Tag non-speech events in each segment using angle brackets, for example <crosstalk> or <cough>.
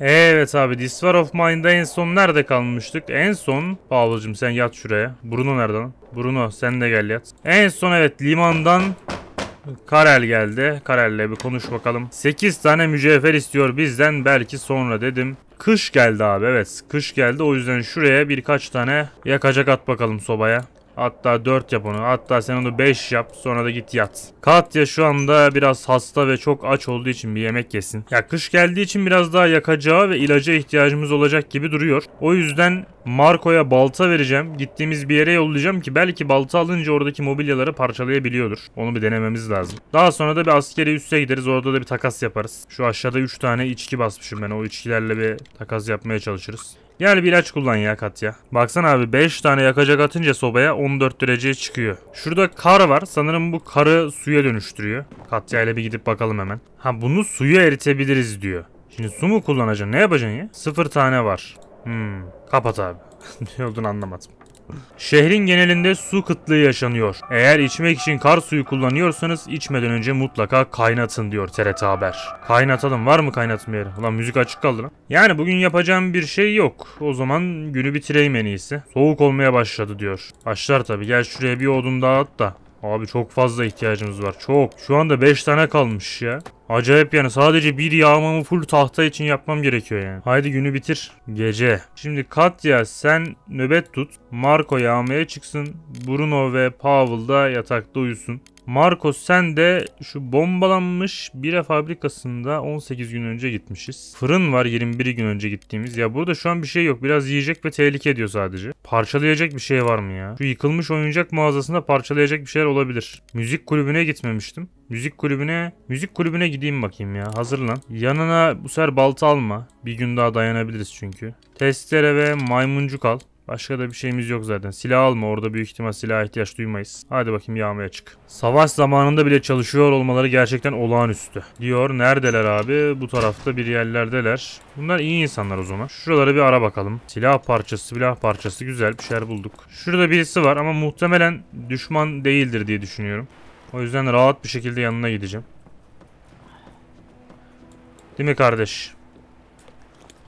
Evet abi War of Mine'da en son nerede kalmıştık? En son Pavel'cim sen yat şuraya. Bruno nereden? Bruno sen de gel yat. En son evet limandan Karel geldi. Karel'le bir konuş bakalım. 8 tane mücevher istiyor bizden belki sonra dedim. Kış geldi abi evet kış geldi o yüzden şuraya birkaç tane yakacak at bakalım sobaya. Hatta 4 yap onu. Hatta sen onu 5 yap sonra da git yat. Katya şu anda biraz hasta ve çok aç olduğu için bir yemek yesin. Ya kış geldiği için biraz daha yakacağı ve ilaca ihtiyacımız olacak gibi duruyor. O yüzden Marco'ya balta vereceğim. Gittiğimiz bir yere yollayacağım ki belki balta alınca oradaki mobilyaları parçalayabiliyordur. Onu bir denememiz lazım. Daha sonra da bir askeri üsse gideriz. Orada da bir takas yaparız. Şu aşağıda 3 tane içki basmışım ben. O içkilerle bir takas yapmaya çalışırız. Gel bir ilaç kullan ya Katya. Baksana abi 5 tane yakacak atınca sobaya 14 dereceye çıkıyor. Şurada kar var. Sanırım bu karı suya dönüştürüyor. Katya ile bir gidip bakalım hemen. Ha bunu suya eritebiliriz diyor. Şimdi su mu kullanacaksın? Ne yapacaksın ya? Sıfır tane var. Hmm. Kapat abi. <laughs> ne olduğunu anlamadım. Şehrin genelinde su kıtlığı yaşanıyor. Eğer içmek için kar suyu kullanıyorsanız içmeden önce mutlaka kaynatın diyor TRT Haber. Kaynatalım var mı kaynatma yeri? Ulan müzik açık kaldı lan. Yani bugün yapacağım bir şey yok. O zaman günü bitireyim en iyisi. Soğuk olmaya başladı diyor. Başlar tabi gel şuraya bir odun daha at da. Abi çok fazla ihtiyacımız var. Çok. Şu anda 5 tane kalmış ya. Acayip yani sadece bir yağmamı full tahta için yapmam gerekiyor yani. Haydi günü bitir. Gece. Şimdi Katya sen nöbet tut. Marco yağmaya çıksın. Bruno ve Pavel da yatakta uyusun. Marco sen de şu bombalanmış bira fabrikasında 18 gün önce gitmişiz. Fırın var 21 gün önce gittiğimiz. Ya burada şu an bir şey yok. Biraz yiyecek ve tehlike ediyor sadece. Parçalayacak bir şey var mı ya? Şu yıkılmış oyuncak mağazasında parçalayacak bir şeyler olabilir. Müzik kulübüne gitmemiştim. Müzik kulübüne, müzik kulübüne gideyim bakayım ya. Hazırlan. Yanına bu sefer balta alma. Bir gün daha dayanabiliriz çünkü. Testere ve maymuncuk al. Başka da bir şeyimiz yok zaten. Silah alma orada büyük ihtimal silah ihtiyaç duymayız. Hadi bakayım yağmaya çık. Savaş zamanında bile çalışıyor olmaları gerçekten olağanüstü. Diyor neredeler abi? Bu tarafta bir yerlerdeler. Bunlar iyi insanlar o zaman. Şuraları bir ara bakalım. Silah parçası, silah parçası güzel bir şeyler bulduk. Şurada birisi var ama muhtemelen düşman değildir diye düşünüyorum. O yüzden rahat bir şekilde yanına gideceğim. Değil mi kardeş?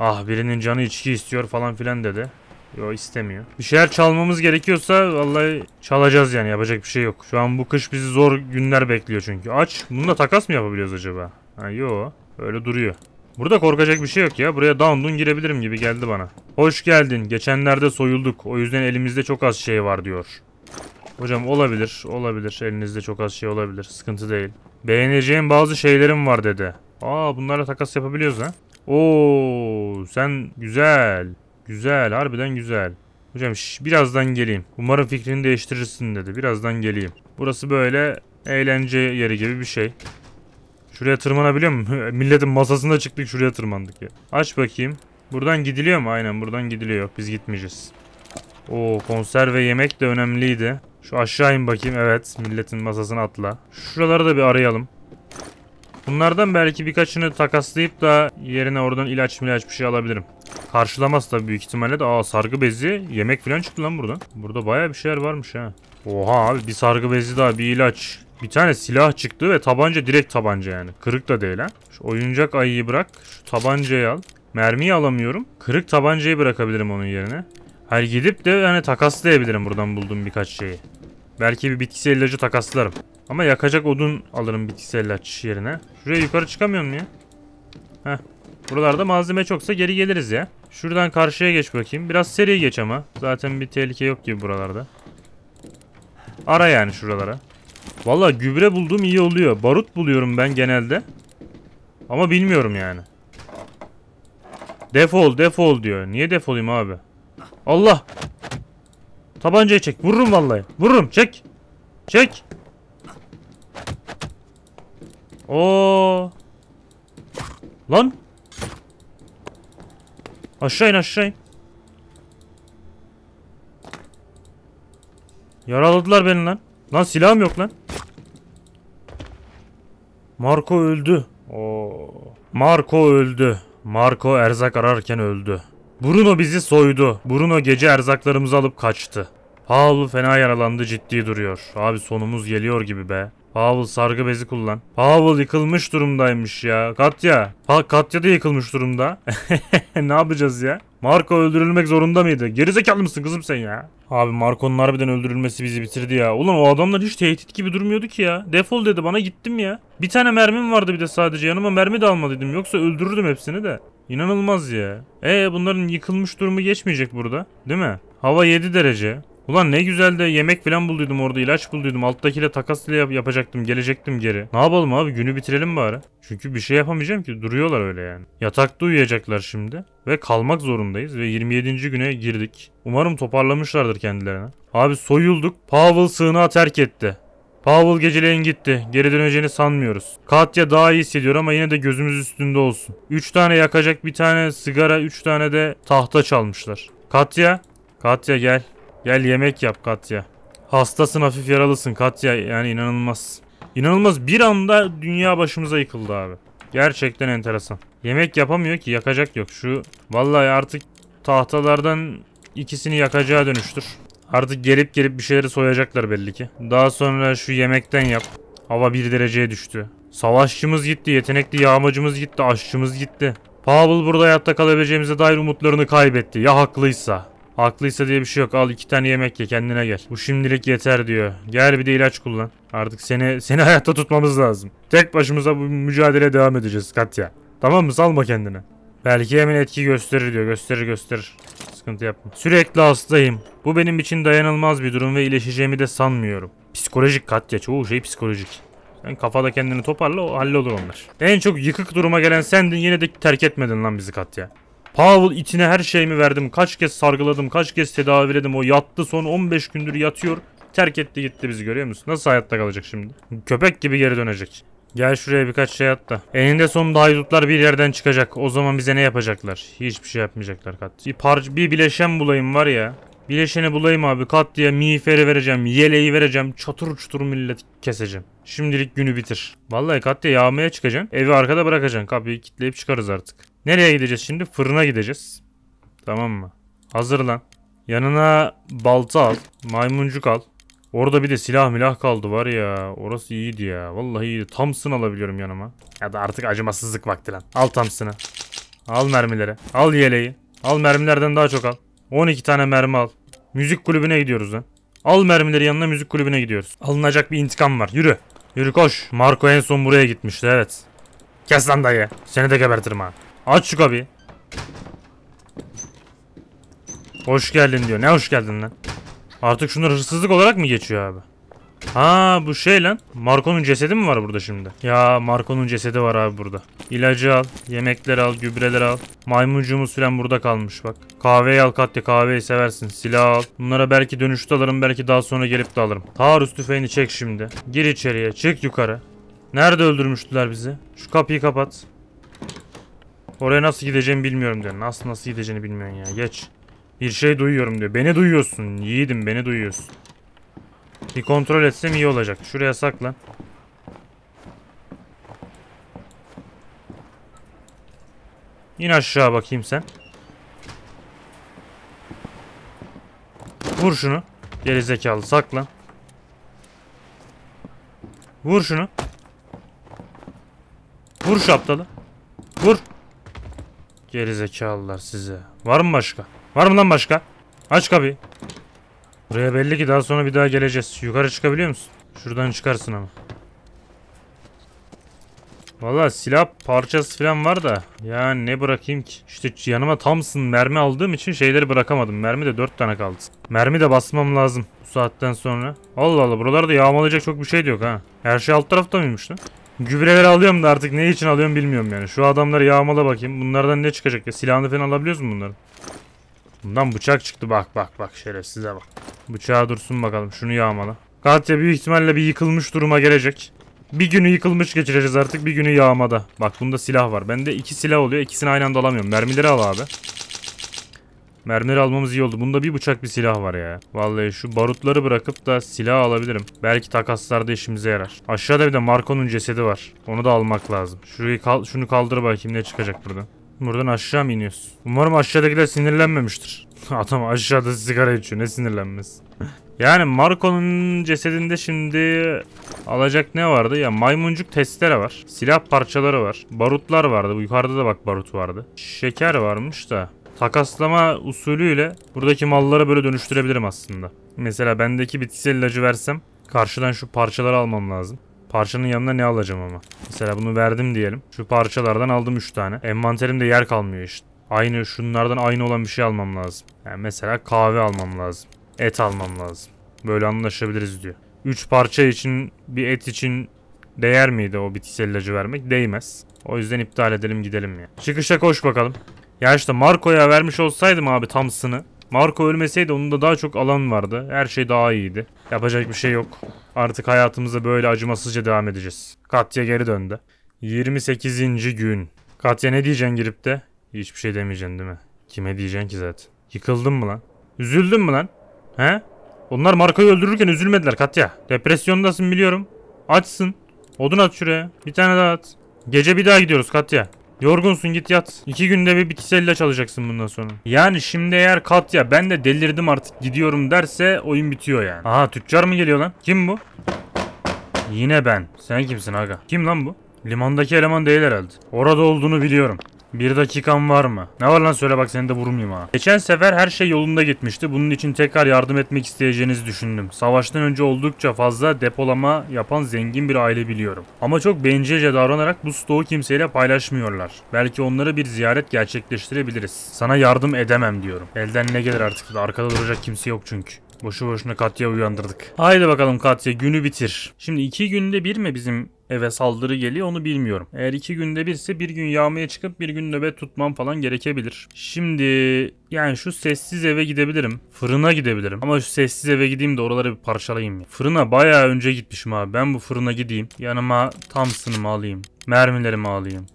Ah birinin canı içki istiyor falan filan dedi. Yo istemiyor. Bir şeyler çalmamız gerekiyorsa vallahi çalacağız yani yapacak bir şey yok. Şu an bu kış bizi zor günler bekliyor çünkü. Aç. Bununla takas mı yapabiliyoruz acaba? Ha yo. Öyle duruyor. Burada korkacak bir şey yok ya. Buraya down'dun girebilirim gibi geldi bana. Hoş geldin. Geçenlerde soyulduk. O yüzden elimizde çok az şey var diyor. Hocam olabilir. Olabilir. Elinizde çok az şey olabilir. Sıkıntı değil. Beğeneceğim bazı şeylerim var dedi. Aa bunlarla takas yapabiliyoruz ha. Oo sen güzel. Güzel, harbiden güzel. Hocam şş, birazdan geleyim. Umarım fikrini değiştirirsin dedi. Birazdan geleyim. Burası böyle eğlence yeri gibi bir şey. Şuraya tırmanabiliyor mu? <laughs> Milletin masasında çıktık şuraya tırmandık ya. Aç bakayım. Buradan gidiliyor mu? Aynen buradan gidiliyor. Biz gitmeyeceğiz. Oo konserve yemek de önemliydi. Şu aşağı in bakayım. Evet milletin masasına atla. Şuraları da bir arayalım. Bunlardan belki birkaçını takaslayıp da yerine oradan ilaç milaç bir şey alabilirim. Karşılamaz tabii büyük ihtimalle de. Aa sargı bezi yemek falan çıktı lan buradan. Burada baya bir şeyler varmış ha. Oha abi bir sargı bezi daha bir ilaç. Bir tane silah çıktı ve tabanca direkt tabanca yani. Kırık da değil ha. Şu oyuncak ayıyı bırak. Şu tabancayı al. Mermiyi alamıyorum. Kırık tabancayı bırakabilirim onun yerine. Hayır gidip de hani takaslayabilirim buradan bulduğum birkaç şeyi. Belki bir bitkisel ilacı takaslarım. Ama yakacak odun alırım bitkisel ilaç yerine. Şuraya yukarı çıkamıyor mu ya? Heh. Buralarda malzeme çoksa geri geliriz ya. Şuradan karşıya geç bakayım. Biraz seri geç ama. Zaten bir tehlike yok gibi buralarda. Ara yani şuralara. Valla gübre bulduğum iyi oluyor. Barut buluyorum ben genelde. Ama bilmiyorum yani. Defol defol diyor. Niye defolayım abi? Allah. Tabancayı çek. Vururum vallahi. Vururum. Çek. Çek. Oo. Lan. Aşağı in aşağı in. Yaraladılar beni lan. Lan silahım yok lan. Marco öldü. Oo. Marco öldü. Marco erzak ararken öldü. Bruno bizi soydu. Bruno gece erzaklarımızı alıp kaçtı. Paul fena yaralandı ciddi duruyor. Abi sonumuz geliyor gibi be. Pavel sargı bezi kullan. Pavel yıkılmış durumdaymış ya. Katya. Pa Katya da yıkılmış durumda. <laughs> ne yapacağız ya? Marco öldürülmek zorunda mıydı? Gerizekalı mısın kızım sen ya? Abi Marco'nun harbiden öldürülmesi bizi bitirdi ya. Ulan o adamlar hiç tehdit gibi durmuyordu ki ya. Defol dedi bana gittim ya. Bir tane mermim vardı bir de sadece yanıma mermi de almadıydım. Yoksa öldürürdüm hepsini de. İnanılmaz ya. E bunların yıkılmış durumu geçmeyecek burada. Değil mi? Hava 7 derece. Ulan ne güzel de yemek falan bulduydum orada ilaç bulduydum. Alttakiyle takas ile yap- yapacaktım gelecektim geri. Ne yapalım abi günü bitirelim bari. Çünkü bir şey yapamayacağım ki duruyorlar öyle yani. Yatakta uyuyacaklar şimdi. Ve kalmak zorundayız ve 27. güne girdik. Umarım toparlamışlardır kendilerine. Abi soyulduk. Pavel sığınağı terk etti. Pavel geceleyin gitti. Geri döneceğini sanmıyoruz. Katya daha iyi hissediyor ama yine de gözümüz üstünde olsun. 3 tane yakacak bir tane sigara 3 tane de tahta çalmışlar. Katya. Katya gel. Gel yemek yap Katya. Hastasın hafif yaralısın Katya yani inanılmaz. İnanılmaz bir anda dünya başımıza yıkıldı abi. Gerçekten enteresan. Yemek yapamıyor ki yakacak yok. Şu vallahi artık tahtalardan ikisini yakacağı dönüştür. Artık gelip gelip bir şeyleri soyacaklar belli ki. Daha sonra şu yemekten yap. Hava 1 dereceye düştü. Savaşçımız gitti, yetenekli yağmacımız gitti, aşçımız gitti. Pavel burada hayatta kalabileceğimize dair umutlarını kaybetti. Ya haklıysa? Haklıysa diye bir şey yok. Al iki tane yemek ye kendine gel. Bu şimdilik yeter diyor. Gel bir de ilaç kullan. Artık seni <laughs> seni hayatta tutmamız lazım. Tek başımıza bu mücadeleye devam edeceğiz Katya. Tamam mı? Salma kendini. Belki hemen etki gösterir diyor. Gösterir gösterir. Sıkıntı yapma. Sürekli hastayım. Bu benim için dayanılmaz bir durum ve iyileşeceğimi de sanmıyorum. Psikolojik Katya. Çoğu şey psikolojik. Sen kafada kendini toparla o hallolur onlar. En çok yıkık duruma gelen sendin yine de terk etmedin lan bizi Katya. Pavel içine her şeyimi verdim. Kaç kez sargıladım, kaç kez tedaviledim. O yattı son 15 gündür yatıyor. Terk etti gitti bizi görüyor musun? Nasıl hayatta kalacak şimdi? Köpek gibi geri dönecek. Gel şuraya birkaç şey at da. Eninde sonunda haydutlar bir yerden çıkacak. O zaman bize ne yapacaklar? Hiçbir şey yapmayacaklar kat. Bir parça bir bileşen bulayım var ya. Bileşeni bulayım abi. Kat diye miğferi vereceğim. Yeleği vereceğim. Çatır çutur millet keseceğim. Şimdilik günü bitir. Vallahi kat diye yağmaya çıkacaksın. Evi arkada bırakacaksın. Kapıyı kilitleyip çıkarız artık. Nereye gideceğiz şimdi? Fırına gideceğiz. Tamam mı? Hazırlan. Yanına balta al. Maymuncuk al. Orada bir de silah milah kaldı var ya. Orası iyiydi ya. Vallahi iyiydi. Thompson alabiliyorum yanıma. Ya da artık acımasızlık vakti lan. Al Thompson'ı. Al mermileri. Al yeleği. Al mermilerden daha çok al. 12 tane mermi al. Müzik kulübüne gidiyoruz lan. Al mermileri yanına müzik kulübüne gidiyoruz. Alınacak bir intikam var. Yürü. Yürü koş. Marco en son buraya gitmişti evet. Kes lan dayı. Seni de gebertirim ha. Aç şu kapıyı. Hoş geldin diyor. Ne hoş geldin lan? Artık şunlar hırsızlık olarak mı geçiyor abi? Ha bu şey lan. Marco'nun cesedi mi var burada şimdi? Ya Marco'nun cesedi var abi burada. İlacı al, yemekleri al, gübreleri al. Maymuncuğumuz falan burada kalmış bak. Kahveyi al Katya kahveyi seversin. Silah al. Bunlara belki dönüşte alırım belki daha sonra gelip de alırım. Taarruz tüfeğini çek şimdi. Gir içeriye çık yukarı. Nerede öldürmüştüler bizi? Şu kapıyı kapat. Oraya nasıl gideceğimi bilmiyorum diyor. Nasıl nasıl gideceğini bilmiyorsun ya. Geç. Bir şey duyuyorum diyor. Beni duyuyorsun. Yiğidim beni duyuyorsun. Bir kontrol etsem iyi olacak. Şuraya saklan. İn aşağı bakayım sen. Vur şunu. Geri zekalı saklan. Vur şunu. Vur şu aptalı. Geri zekalılar size. Var mı başka? Var mı lan başka? Aç kapıyı. Buraya belli ki daha sonra bir daha geleceğiz. Yukarı çıkabiliyor musun? Şuradan çıkarsın ama. Valla silah parçası falan var da. Ya ne bırakayım ki? İşte yanıma Thompson mermi aldığım için şeyleri bırakamadım. Mermi de 4 tane kaldı. Mermi de basmam lazım bu saatten sonra. Allah Allah buralarda yağmalayacak çok bir şey de yok ha. Her şey alt tarafta mıymış lan? Gübreleri alıyorum da artık ne için alıyorum bilmiyorum yani. Şu adamları yağmala bakayım. Bunlardan ne çıkacak ya? Silahını falan alabiliyoruz mu bunların? Bundan bıçak çıktı bak bak bak şerefsize bak. Bıçağı dursun bakalım şunu yağmala. Katya büyük ihtimalle bir yıkılmış duruma gelecek. Bir günü yıkılmış geçireceğiz artık bir günü yağmada. Bak bunda silah var. Bende iki silah oluyor ikisini aynı anda alamıyorum. Mermileri al abi. Mermileri almamız iyi oldu. Bunda bir bıçak bir silah var ya. Vallahi şu barutları bırakıp da silah alabilirim. Belki takaslarda işimize yarar. Aşağıda bir de Marco'nun cesedi var. Onu da almak lazım. Şurayı kal şunu kaldır bakayım ne çıkacak buradan. Buradan aşağı mı iniyoruz? Umarım aşağıdakiler sinirlenmemiştir. <laughs> Adam aşağıda sigara içiyor ne sinirlenmez. Yani Marco'nun cesedinde şimdi alacak ne vardı? Ya maymuncuk testere var. Silah parçaları var. Barutlar vardı. Bu yukarıda da bak barut vardı. Şeker varmış da. Takaslama usulüyle buradaki malları böyle dönüştürebilirim aslında. Mesela bendeki bitkisel ilacı versem karşıdan şu parçaları almam lazım. Parçanın yanına ne alacağım ama? Mesela bunu verdim diyelim. Şu parçalardan aldım 3 tane. Envanterimde yer kalmıyor işte. Aynı şunlardan aynı olan bir şey almam lazım. Yani mesela kahve almam lazım. Et almam lazım. Böyle anlaşabiliriz diyor. 3 parça için bir et için değer miydi o bitkisel ilacı vermek? Değmez. O yüzden iptal edelim gidelim ya. Çıkışa koş bakalım. Ya işte Marco'ya vermiş olsaydım abi Thompson'ı. Marco ölmeseydi onun da daha çok alan vardı. Her şey daha iyiydi. Yapacak bir şey yok. Artık hayatımıza böyle acımasızca devam edeceğiz. Katya geri döndü. 28. gün. Katya ne diyeceksin girip de? Hiçbir şey demeyeceksin değil mi? Kime diyeceksin ki zaten? Yıkıldın mı lan? Üzüldün mü lan? He? Onlar Marco'yu öldürürken üzülmediler Katya. Depresyondasın biliyorum. Açsın. Odun at şuraya. Bir tane daha at. Gece bir daha gidiyoruz Katya. Yorgunsun git yat. İki günde bir bitkisel ilaç alacaksın bundan sonra. Yani şimdi eğer Katya ben de delirdim artık gidiyorum derse oyun bitiyor yani. Aha tüccar mı geliyor lan? Kim bu? Yine ben. Sen kimsin aga? Kim lan bu? Limandaki eleman değil herhalde. Orada olduğunu biliyorum. Bir dakikan var mı? Ne var lan söyle bak seni de vurmayayım ha. Geçen sefer her şey yolunda gitmişti. Bunun için tekrar yardım etmek isteyeceğinizi düşündüm. Savaştan önce oldukça fazla depolama yapan zengin bir aile biliyorum. Ama çok bencilce davranarak bu stoğu kimseyle paylaşmıyorlar. Belki onlara bir ziyaret gerçekleştirebiliriz. Sana yardım edemem diyorum. Elden ne gelir artık? Arkada duracak kimse yok çünkü. Boşu boşuna Katya uyandırdık. Haydi bakalım Katya günü bitir. Şimdi iki günde bir mi bizim eve saldırı geliyor onu bilmiyorum. Eğer iki günde birse bir gün yağmaya çıkıp bir gün nöbet tutmam falan gerekebilir. Şimdi yani şu sessiz eve gidebilirim. Fırına gidebilirim. Ama şu sessiz eve gideyim de oraları bir parçalayayım. Ya. Fırına bayağı önce gitmişim abi. Ben bu fırına gideyim. Yanıma Thompson'ımı alayım. Mermilerimi alayım.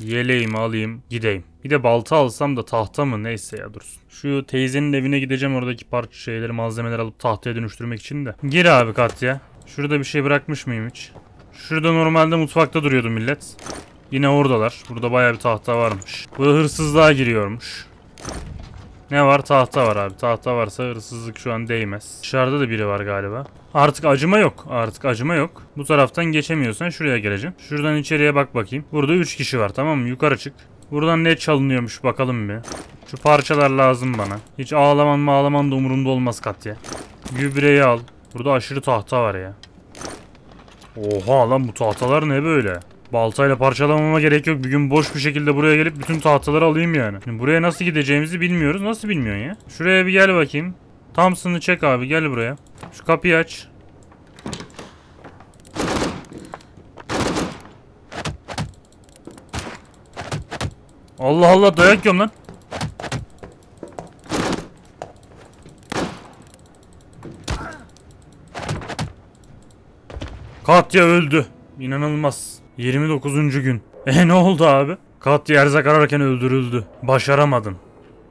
Yeleğimi alayım gideyim. Bir de balta alsam da tahta mı neyse ya dursun. Şu teyzenin evine gideceğim oradaki parça şeyleri malzemeler alıp tahtaya dönüştürmek için de. Gir abi Katya. Şurada bir şey bırakmış mıyım hiç? Şurada normalde mutfakta duruyordu millet. Yine oradalar. Burada bayağı bir tahta varmış. Bu hırsızlığa giriyormuş. Ne var? Tahta var abi. Tahta varsa hırsızlık şu an değmez. Dışarıda da biri var galiba. Artık acıma yok. Artık acıma yok. Bu taraftan geçemiyorsan şuraya geleceğim. Şuradan içeriye bak bakayım. Burada 3 kişi var tamam mı? Yukarı çık. Buradan ne çalınıyormuş bakalım bir. Şu parçalar lazım bana. Hiç ağlaman mı ağlaman da umurumda olmaz Katya. Gübreyi al. Burada aşırı tahta var ya. Oha lan bu tahtalar ne böyle? Baltayla parçalamama gerek yok. Bir gün boş bir şekilde buraya gelip bütün tahtaları alayım yani. Şimdi buraya nasıl gideceğimizi bilmiyoruz. Nasıl bilmiyorsun ya? Şuraya bir gel bakayım. Thompson'ı çek abi gel buraya. Şu kapıyı aç. Allah Allah dayak yiyorum lan. Katya öldü. İnanılmaz. 29. gün. E ne oldu abi? Katya erzak ararken öldürüldü. Başaramadın.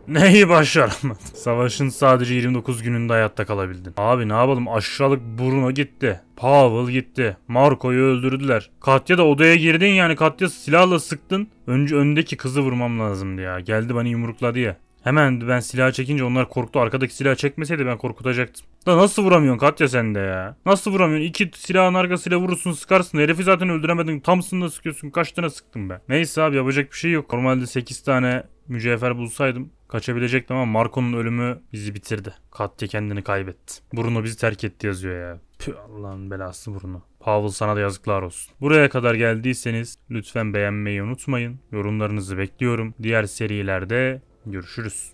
Neyi başaramadın? <laughs> Savaşın sadece 29 gününde hayatta kalabildin. Abi ne yapalım aşağılık Bruno gitti. Pavel gitti. Marco'yu öldürdüler. Katya da odaya girdin yani Katya silahla sıktın. Önce öndeki kızı vurmam lazımdı ya. Geldi beni yumrukladı ya. Hemen ben silah çekince onlar korktu. Arkadaki silah çekmeseydi ben korkutacaktım. Da nasıl vuramıyorsun Katya sen de ya? Nasıl vuramıyorsun? İki silahın arkasıyla vurursun sıkarsın. Herifi zaten öldüremedin. Tamsını da sıkıyorsun. Kaç tane sıktım ben? Neyse abi yapacak bir şey yok. Normalde 8 tane mücevher bulsaydım kaçabilecektim ama Marco'nun ölümü bizi bitirdi. Katya kendini kaybetti. Bruno bizi terk etti yazıyor ya. Püh Allah'ın belası Bruno. Pavel sana da yazıklar olsun. Buraya kadar geldiyseniz lütfen beğenmeyi unutmayın. Yorumlarınızı bekliyorum. Diğer serilerde görüşürüz.